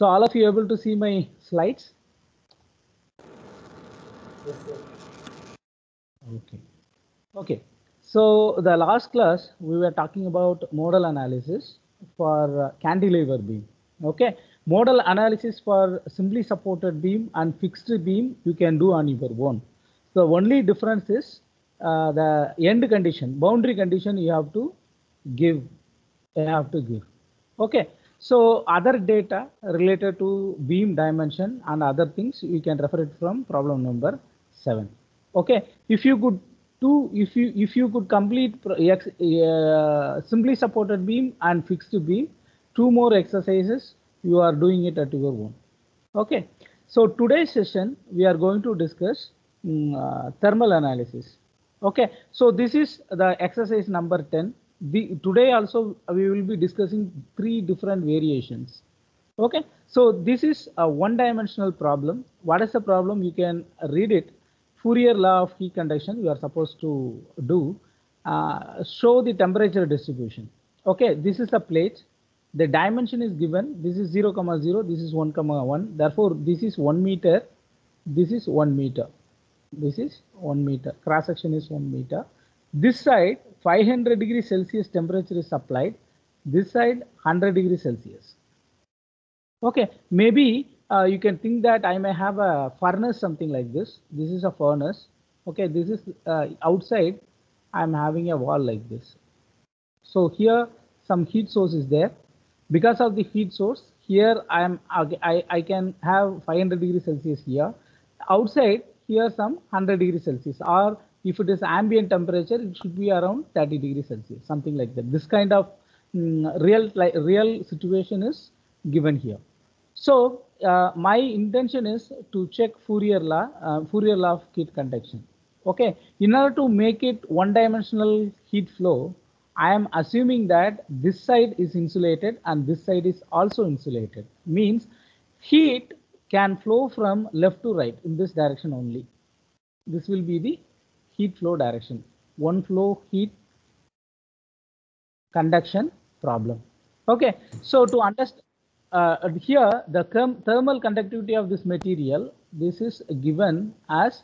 So all of you able to see my slides? Okay. Okay. So the last class we were talking about modal analysis for uh, cantilever beam. Okay. Modal analysis for simply supported beam and fixed beam you can do on your own. The only difference is uh, the end condition, boundary condition you have to give. You have to give. Okay. So other data related to beam dimension and other things you can refer it from problem number seven. Okay. If you could do, if you if you could complete uh, simply supported beam and fixed beam, two more exercises you are doing it at your own. Okay. So today's session we are going to discuss mm, uh, thermal analysis. Okay. So this is the exercise number 10. The, today also we will be discussing three different variations. Okay. So this is a one dimensional problem. What is the problem? You can read it. Fourier law of heat conduction you are supposed to do. Uh, show the temperature distribution. Okay. This is a plate the dimension is given this is 0 comma 0 this is 1 comma 1 therefore this is 1 meter this is 1 meter this is 1 meter cross section is 1 meter this side 500 degree celsius temperature is applied this side 100 degree celsius. Okay maybe uh, you can think that i may have a furnace something like this. This is a furnace. Okay this is uh, outside i'm having a wall like this. So here some heat source is there. Because of the heat source here i am I, I can have 500 degree celsius here. Outside here some 100 degree celsius or if it is ambient temperature it should be around 30 degree celsius something like that this kind of mm, real like real situation is given here so uh, my intention is to check fourier law uh, fourier law of heat conduction okay in order to make it one dimensional heat flow I am assuming that this side is insulated and this side is also insulated. Means heat can flow from left to right in this direction only. This will be the heat flow direction. One flow heat conduction problem. Okay, so to understand uh, here the thermal conductivity of this material, this is given as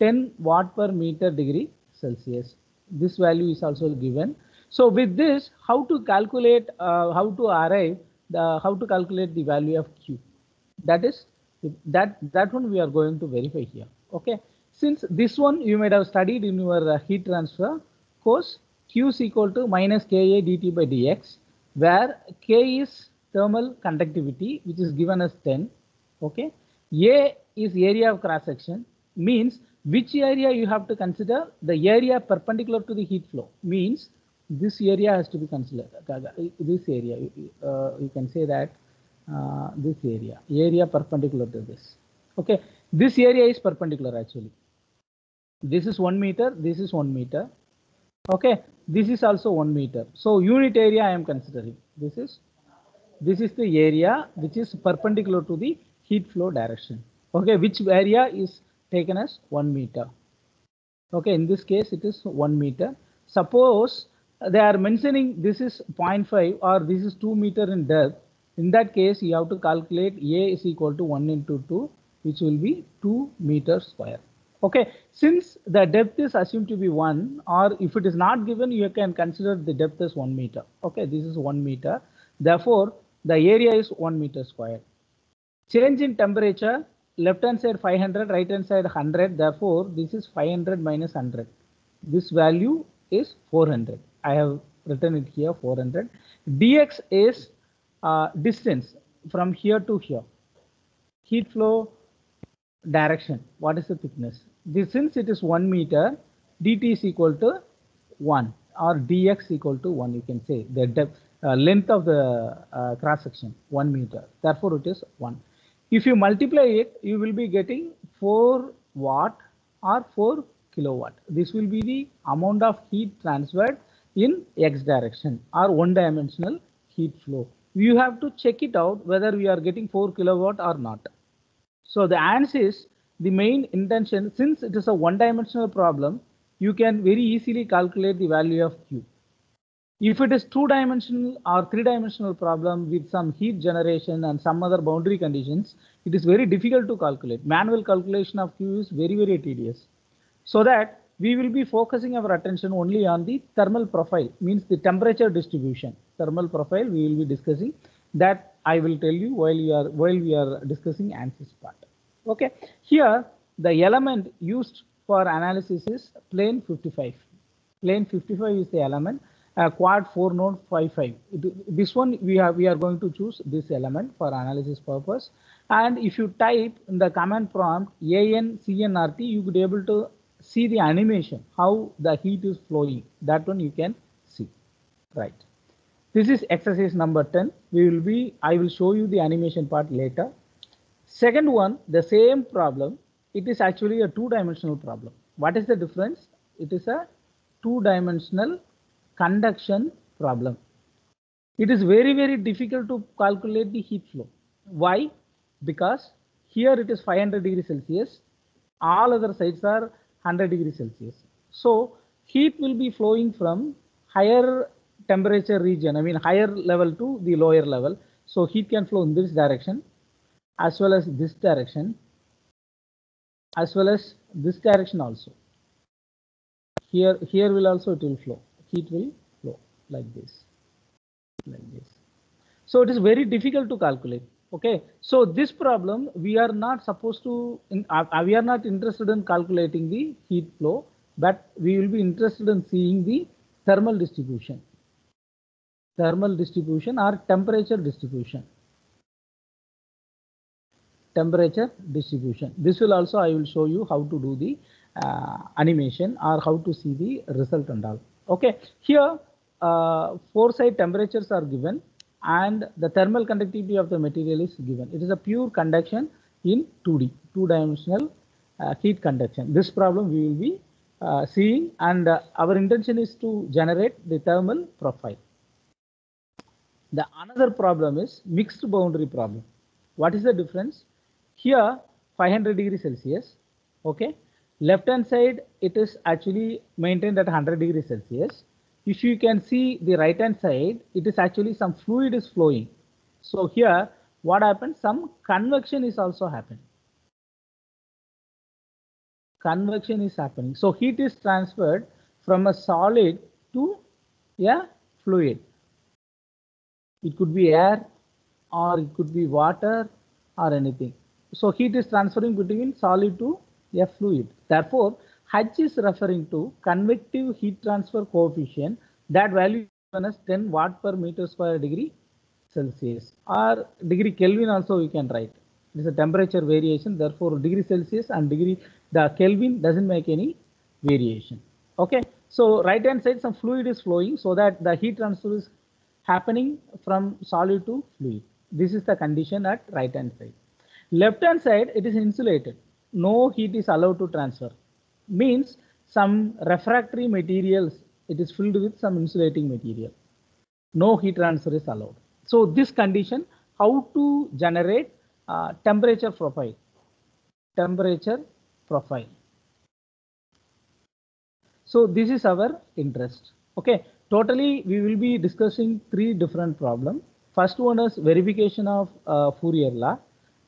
10 watt per meter degree Celsius. This value is also given so with this, how to calculate, uh, how to arrive, the how to calculate the value of Q? That is that that one we are going to verify here. Okay. Since this one you might have studied in your uh, heat transfer course, Q is equal to minus Ka dt by dx, where K is thermal conductivity, which is given as 10. Okay. A is area of cross section, means which area you have to consider the area perpendicular to the heat flow means this area has to be considered this area uh, you can say that uh, this area area perpendicular to this okay this area is perpendicular actually this is 1 meter this is 1 meter. Okay this is also 1 meter. So unit area i am considering. This is this is the area which is perpendicular to the heat flow direction. Okay which area is taken as 1 meter? Okay in this case it is 1 meter. Suppose they are mentioning this is 0.5 or this is 2 meter in depth. In that case you have to calculate a is equal to 1 into 2 which will be 2 meter square okay since the depth is assumed to be 1 or if it is not given you can consider the depth as 1 meter. Okay this is 1 meter. Therefore the area is 1 meter square. Change in temperature left hand side 500 right hand side 100 therefore this is 500 minus 100 this value is 400 I have written it here 400. dx is uh, distance from here to here. Heat flow direction. What is the thickness? This, since it is 1 meter, dt is equal to 1 or dx equal to 1 you can say the depth uh, length of the uh, cross section 1 meter therefore it is 1 if you multiply it you will be getting 4 watt or 4 kilowatt this will be the amount of heat transferred in x direction or one dimensional heat flow. You have to check it out whether we are getting 4 kilowatt or not. So the answer is the main intention since it is a one dimensional problem you can very easily calculate the value of Q. If it is two dimensional or three dimensional problem with some heat generation and some other boundary conditions, it is very difficult to calculate. Manual calculation of Q is very, very tedious. So that we will be focusing our attention only on the thermal profile, means the temperature distribution. Thermal profile we will be discussing that I will tell you while you are while we are discussing ANSYS part. Okay, here the element used for analysis is plane 55. Plane 55 is the element uh, quad 4 node 55 it, this one we are we are going to choose this element for analysis purpose. And if you type in the command prompt an cnrt you could be able to see the animation how the heat is flowing. That one you can see. Right this is exercise number 10 we will be i will show you the animation part later second one the same problem it is actually a two dimensional problem what is the difference it is a two dimensional conduction problem. It is very, very difficult to calculate the heat flow. Why? Because here it is 500 degrees Celsius. All other sides are 100 degrees Celsius. So heat will be flowing from higher temperature region, I mean higher level to the lower level. So heat can flow in this direction as well as this direction as well as this direction also. Here, here will also it will flow heat will flow like this like this so it is very difficult to calculate okay so this problem we are not supposed to in, uh, we are not interested in calculating the heat flow but we will be interested in seeing the thermal distribution thermal distribution or temperature distribution temperature distribution this will also i will show you how to do the uh, animation or how to see the result and all Okay, here uh, four side temperatures are given and the thermal conductivity of the material is given. It is a pure conduction in 2D, two dimensional uh, heat conduction. This problem we will be uh, seeing and uh, our intention is to generate the thermal profile. The another problem is mixed boundary problem. What is the difference? Here 500 degrees Celsius, okay, left hand side it is actually maintained at 100 degrees celsius. If you can see the right hand side it is actually some fluid is flowing. So here what happens some convection is also happening. Convection is happening. So heat is transferred from a solid to a fluid it could be air or it could be water or anything so heat is transferring between solid to a fluid. Therefore, H is referring to convective heat transfer coefficient. That value is as 10 watt per meter square degree Celsius or degree Kelvin also we can write. It is a temperature variation. Therefore, degree Celsius and degree the Kelvin doesn't make any variation. Okay. So right hand side some fluid is flowing so that the heat transfer is happening from solid to fluid. This is the condition at right hand side. Left hand side it is insulated no heat is allowed to transfer. Means some refractory materials, it is filled with some insulating material. No heat transfer is allowed. So this condition, how to generate uh, temperature profile? Temperature profile. So this is our interest. Okay, totally we will be discussing three different problems. First one is verification of uh, Fourier law.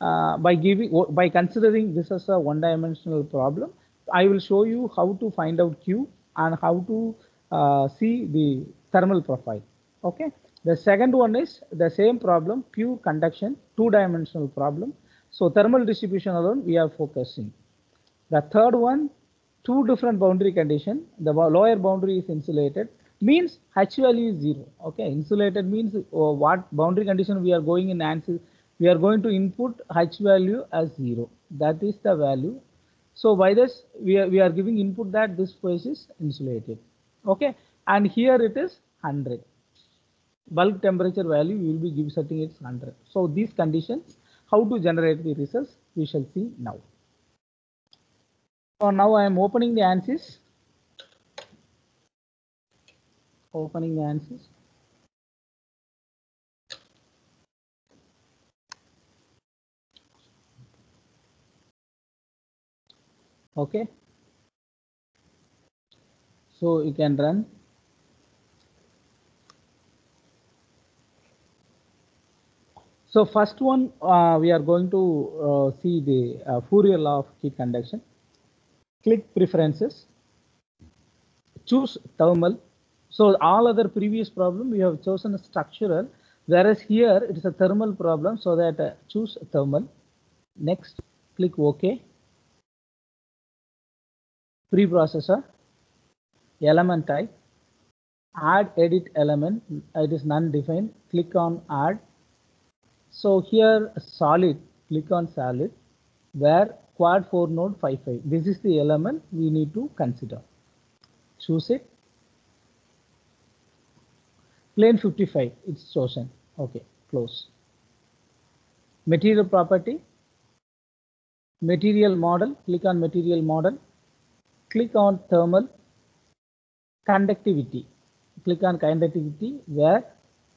Uh, by giving by considering this as a one dimensional problem i will show you how to find out q and how to uh, see the thermal profile. Okay? The second one is the same problem pure conduction two dimensional problem. So thermal distribution alone we are focusing. The third one two different boundary condition. The lower boundary is insulated means h value is zero okay? Insulated means uh, what boundary condition we are going in ANSYS we are going to input h value as 0 that is the value. So by this we are we are giving input that this phase is insulated okay? And here it is 100 bulk temperature value we will be give setting it's 100 so these conditions how to generate the results we shall see now. So now i am opening the ANSYS opening the ANSYS. Okay. So you can run. So first one, uh, we are going to uh, see the uh, Fourier law of heat conduction. Click preferences, choose thermal, so all other previous problem we have chosen a structural, whereas here it is a thermal problem. So that uh, choose thermal. Next, click OK. Preprocessor, element type, add edit element. It is none defined. Click on add so here solid, click on solid where quad 4 node 55. This is the element we need to consider. Choose it. Plane 55, it's chosen. Okay, close. Material property, material model, click on material model, click on thermal, conductivity, click on conductivity where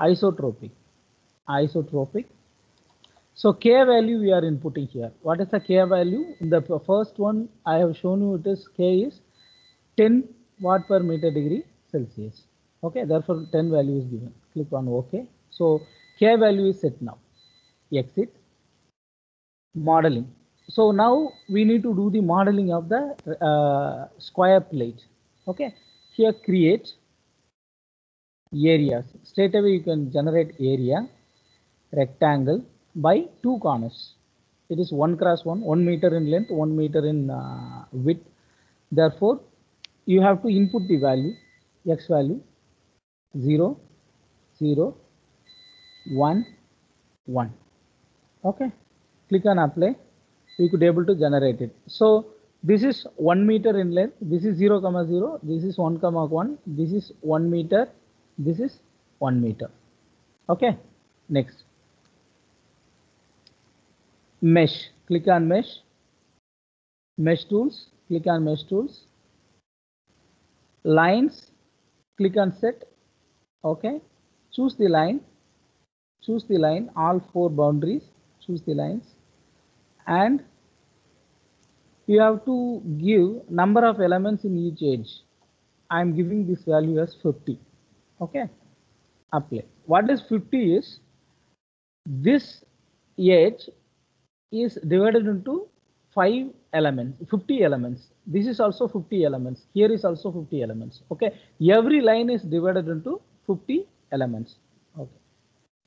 isotropic, isotropic so K value we are inputting here. What is the K value? In the first one I have shown you it is K is 10 watt per meter degree Celsius. Okay, therefore 10 value is given. Click on OK. So K value is set now. Exit. Modeling. So now we need to do the modeling of the uh, square plate. Okay, here create areas. Straight away you can generate area, rectangle, by two corners. It is 1 cross 1, 1 meter in length, 1 meter in uh, width. Therefore, you have to input the value, x value 0, 0, 1, 1. Okay, click on apply. You could able to generate it. So this is 1 meter in length, this is 0, comma 0, this is 1, comma 1, this is 1 meter, this is 1 meter. Okay, next. Mesh. Click on mesh. Mesh tools. Click on mesh tools. Lines. Click on set okay? Choose the line. Choose the line. All four boundaries. Choose the lines. And you have to give number of elements in each edge. I am giving this value as 50 okay? Apply. What is 50 is this edge is divided into five elements 50 elements. This is also 50 elements. Here is also 50 elements. Okay? Every line is divided into 50 elements. Okay.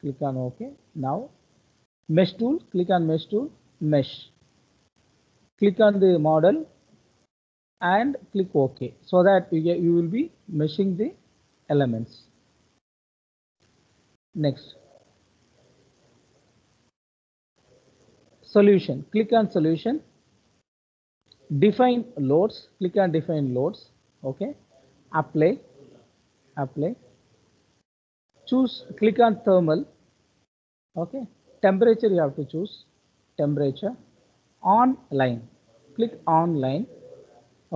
Click on ok. Now mesh tool. Click on mesh tool. Mesh. Click on the model and click ok so that you, get, you will be meshing the elements. Next. Solution. Click on solution. Define loads. Click on define loads. Okay. Apply. Apply choose click on thermal okay temperature you have to choose temperature on line click on line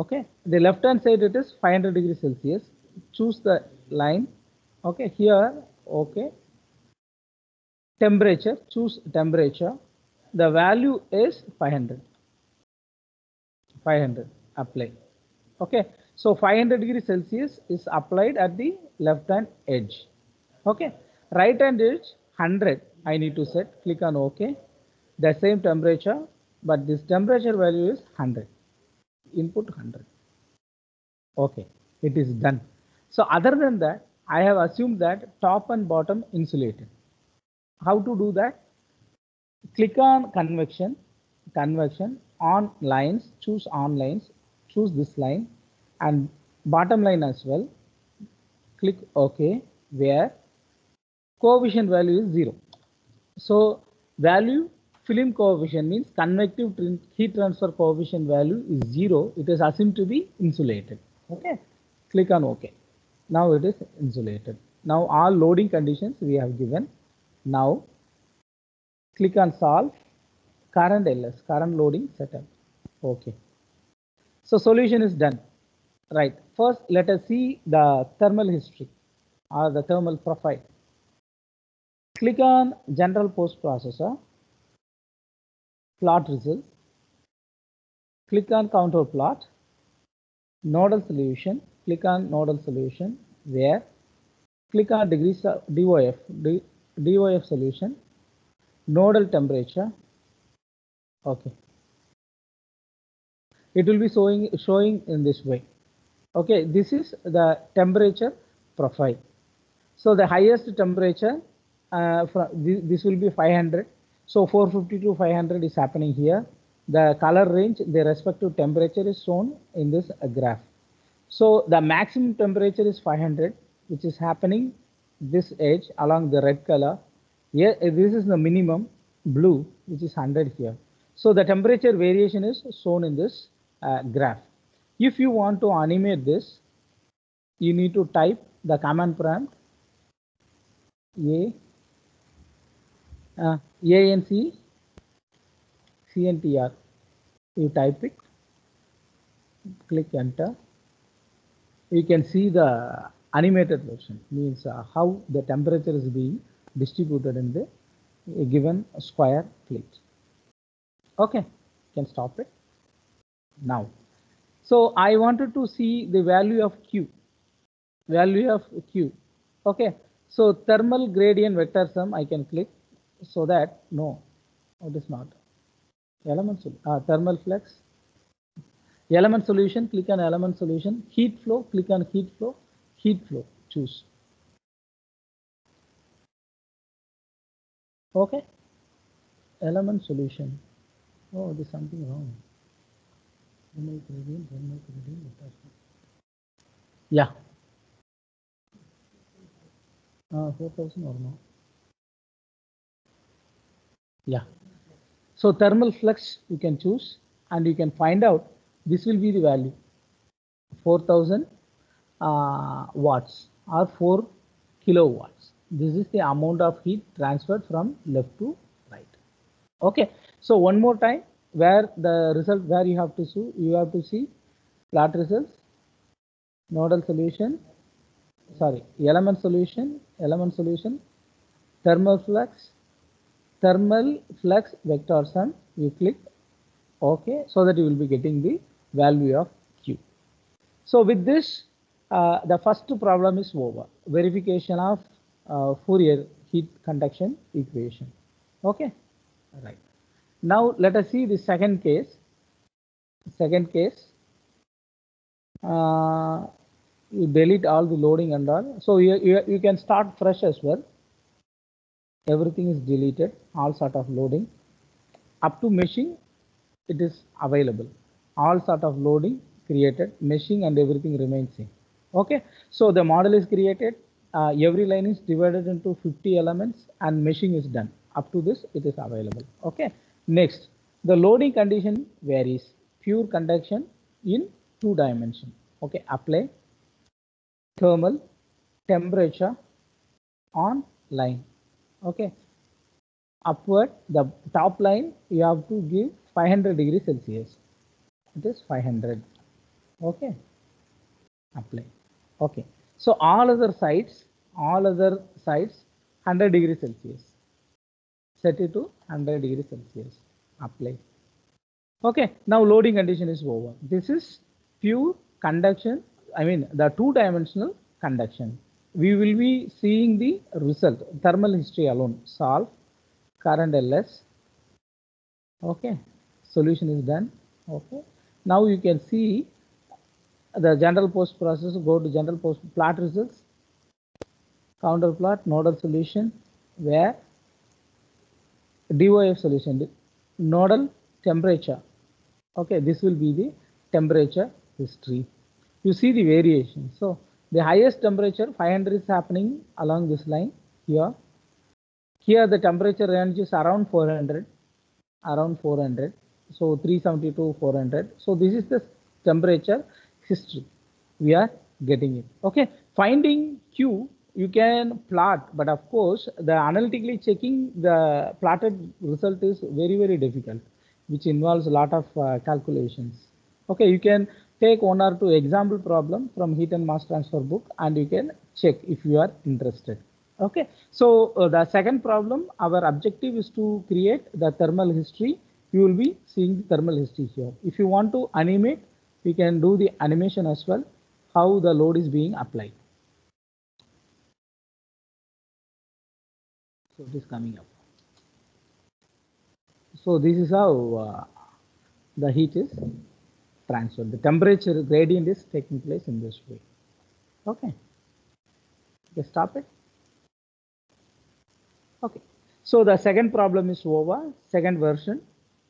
okay the left hand side it is 500 degrees celsius choose the line okay here okay temperature choose temperature the value is 500 500 apply okay so 500 degree celsius is applied at the left hand edge okay. Right hand edge 100 i need to set. Click on ok. The same temperature but this temperature value is 100 input 100 okay. It is done. So other than that i have assumed that top and bottom insulated. How to do that? Click on convection convection on lines choose on lines choose this line and bottom line as well. Click ok where coefficient value is 0 so value film coefficient means convective heat transfer coefficient value is 0 it is assumed to be insulated. Okay? Click on ok now it is insulated. Now all loading conditions we have given. Now click on solve. Current ls current loading setup. Okay. So solution is done. Right. First let us see the thermal history or the thermal profile click on general post processor plot results click on contour plot nodal solution click on nodal solution where click on degrees of DOF, DOF solution nodal temperature. Okay. It will be showing showing in this way. Okay, this is the temperature profile. So the highest temperature uh, this, will be 500. So 450 to 500 is happening here. The color range, the respective temperature is shown in this graph. So the maximum temperature is 500, which is happening this edge along the red color. Here, uh, this is the minimum blue, which is 100 here. So the temperature variation is shown in this uh, graph. If you want to animate this, you need to type the command prompt a uh, ANC CNTR. You type it, click enter. You can see the animated version means uh, how the temperature is being distributed in the given square plate. Okay, can stop it now. So I wanted to see the value of Q, value of Q. Okay, so thermal gradient vector sum I can click so that no, it is not. Element uh, thermal flux element solution click on element solution. Heat flow click on heat flow. Heat flow choose. Okay. Element solution. Oh there's something wrong. Yeah. Uh, 4000 or no yeah. So thermal flux you can choose and you can find out this will be the value. 4000 uh, watts or 4 kilowatts. This is the amount of heat transferred from left to right. Okay. So one more time where the result where you have to see you have to see plot results nodal solution sorry element solution element solution thermal flux thermal flux vector sum you click okay so that you will be getting the value of q. So with this uh, the first problem is over. Verification of uh, fourier heat conduction equation. Okay right. Now let us see the second case. Second case uh, you delete all the loading and all. So you, you, you can start fresh as well everything is deleted all sort of loading. Up to meshing it is available. All sort of loading created meshing and everything remains same. Okay? So the model is created uh, every line is divided into 50 elements and meshing is done. Up to this it is available. Okay? Next the loading condition varies. Pure conduction in two dimension. Okay? Apply thermal temperature on line okay. Upward the top line you have to give 500 degrees celsius. It is 500 okay. Apply. Okay. So all other sides all other sides 100 degrees celsius. Set it to 100 degrees celsius. Apply. Okay. Now loading condition is over. This is pure conduction. I mean the two dimensional conduction we will be seeing the result thermal history alone. Solve current ls okay. Solution is done. Okay. Now you can see the general post process go to general post plot results. Contour plot nodal solution where DOF solution nodal temperature. Okay. This will be the temperature history. You see the variation. So the highest temperature 500 is happening along this line here. Here the temperature range is around 400 around 400 so 370 to 400 so this is the temperature history. We are getting it. Okay. Finding q you can plot but of course the analytically checking the plotted result is very very difficult which involves a lot of uh, calculations. Okay. You can take one or two example problem from heat and mass transfer book and you can check if you are interested. Okay. So uh, the second problem our objective is to create the thermal history. You will be seeing the thermal history here. If you want to animate we can do the animation as well how the load is being applied. So it is coming up. So this is how uh, the heat is transferred. The temperature gradient is taking place in this way. Okay. Just stop it. Okay. So the second problem is over. Second version.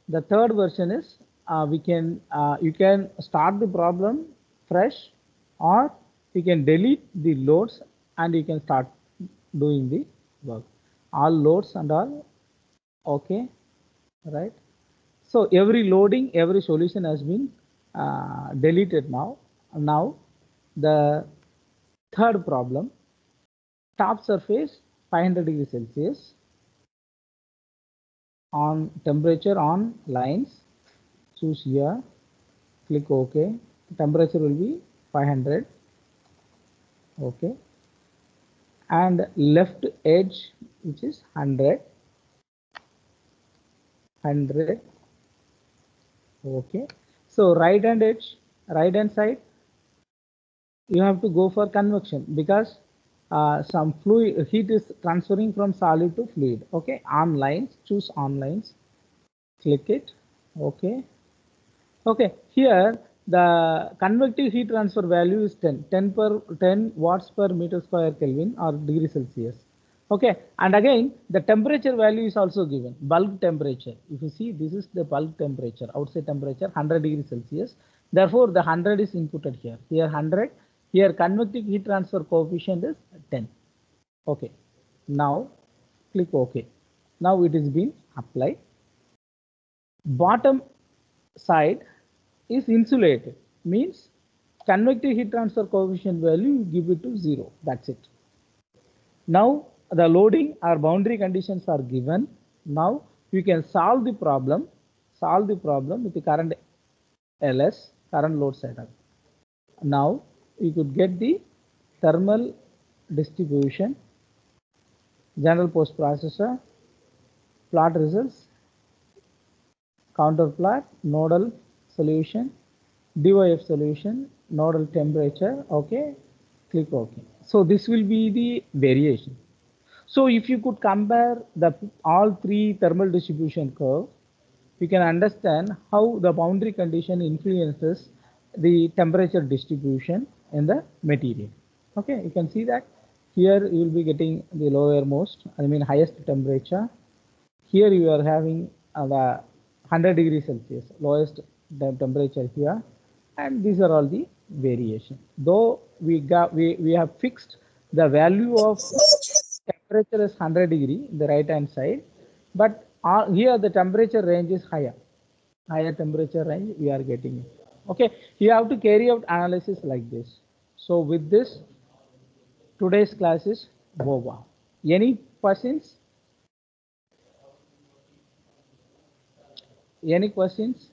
The third version is uh, we can uh, you can start the problem fresh or you can delete the loads and you can start doing the work. All loads and all okay right so every loading every solution has been uh, deleted now. Now the third problem top surface 500 degrees celsius on temperature on lines. Choose here. Click ok. Temperature will be 500 okay and left edge which is 100 100 okay so right hand edge right hand side you have to go for convection because uh, some fluid heat is transferring from solid to fluid. Okay? On lines choose on lines. Click it. Okay? Okay. Here the convective heat transfer value is 10 10 per 10 watts per meter square kelvin or degree celsius Okay, and again the temperature value is also given bulk temperature. If you see this is the bulk temperature, outside temperature 100 degrees Celsius. Therefore, the 100 is inputted here. Here 100. Here convective heat transfer coefficient is 10. Okay, now click OK. Now it is been applied. Bottom side is insulated means convective heat transfer coefficient value you give it to zero. That's it. Now the loading or boundary conditions are given. Now you can solve the problem, solve the problem with the current LS, current load setup. Now you could get the thermal distribution, general post processor, plot results, contour plot, nodal solution, DOF solution, nodal temperature, okay, click OK. So this will be the variation. So if you could compare the all three thermal distribution curve, you can understand how the boundary condition influences the temperature distribution in the material. Okay, you can see that here you will be getting the lowermost, I mean highest temperature. Here you are having uh, the 100 degrees Celsius, lowest temperature here, and these are all the variation. Though we got we we have fixed the value of temperature is 100 degree in the right hand side. But uh, here the temperature range is higher. Higher temperature range we are getting. It okay you have to carry out analysis like this. So with this today's class is over. Any questions? Any questions